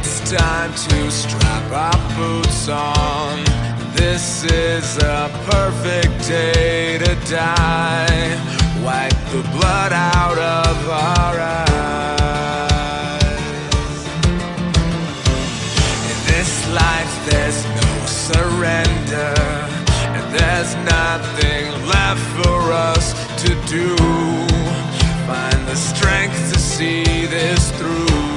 It's time to strap our boots on. This is a perfect day to die. Wipe the blood out of our eyes. In this life, there's no surrender, and there's nothing left for us to do. Find the strength to see this through.